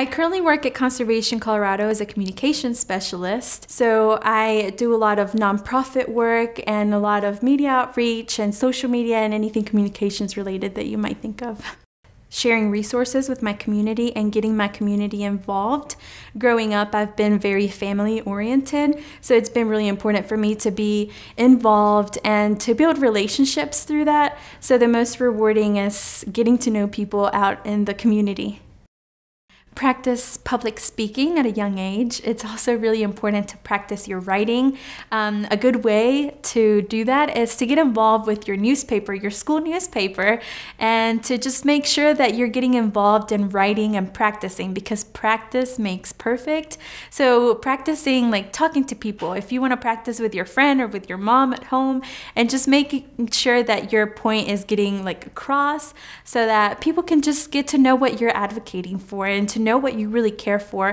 I currently work at Conservation Colorado as a communications specialist. So I do a lot of nonprofit work and a lot of media outreach and social media and anything communications related that you might think of sharing resources with my community and getting my community involved. Growing up, I've been very family oriented, so it's been really important for me to be involved and to build relationships through that. So, the most rewarding is getting to know people out in the community practice public speaking at a young age. It's also really important to practice your writing. Um, a good way to do that is to get involved with your newspaper, your school newspaper, and to just make sure that you're getting involved in writing and practicing because practice makes perfect. So, practicing like talking to people, if you want to practice with your friend or with your mom at home, and just making sure that your point is getting like across so that people can just get to know what you're advocating for and to know what you really care for.